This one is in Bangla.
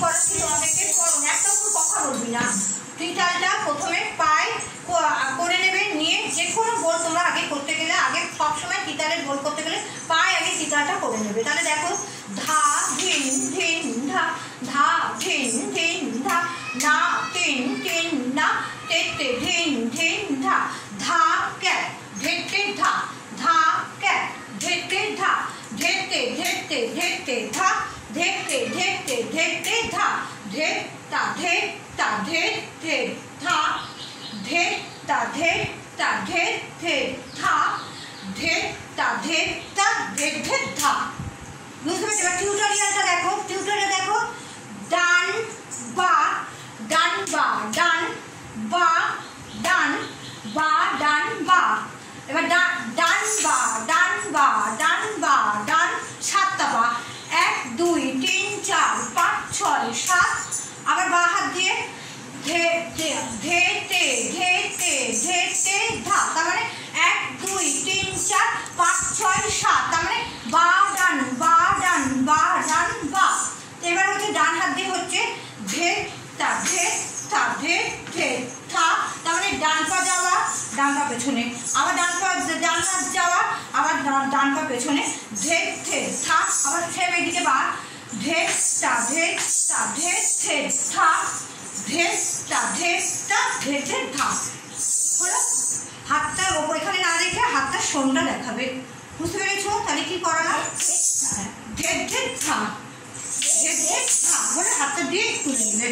করাচ্ছি ধা, ধিন ধিন, ধা ধা, ধিন ধিন, ধা, না তিন ধা ধেতে ধেতে ধেতে ধেতে ধেতে ধেতে ধেতে ধেতে ধা, তা ধে তা ধে ধে, ধা, ধে, তা ধে তা ধে ধে, ধা, ধে, তা ধে তা ধে ধে, ধা। বুঝতে পেরেছ? এবার টিউটোরিয়ালটা দেখো টিউটোরিয়াল দেখো। ডান বা ডান বা ডান বা ডান বা ডান বা। এবার ডান বা ডান বা ডান বা, ডান সাতটা বা এক, দুই, তিন, চার, পাঁচ, ছয়, সাত ধে ধেতে ধেতে ধেতে ধা, তার মানে এক, দুই, তিন, চার, পাঁচ, ছয়, সাত, তার মানে বা, ডান বা ডান বা ডান, বা। এবার হচ্ছে ডান হাত দিয়ে হচ্ছে ধে তা ধে তা ধে ধে থা, তার মানে ডান পা যাওয়া, ডান পেছনে। আবার ডান পা, ডান হাত যাওয়া, আবার ডান- পা পেছনে। ধে থা, আবার সেম এদিকে বা। ধে তা ধে তা ধে ধে থা ধে তা ধে তা ধে ধে থা হলো হাতটা ওপর এখানে না রেখে হাতটা সোনটা দেখাবে। বুঝতে পেরেছ? তাহলে কি করা ধে ধে থা ধে ধে থা বলে হাতটা দিয়ে তুলে নিলে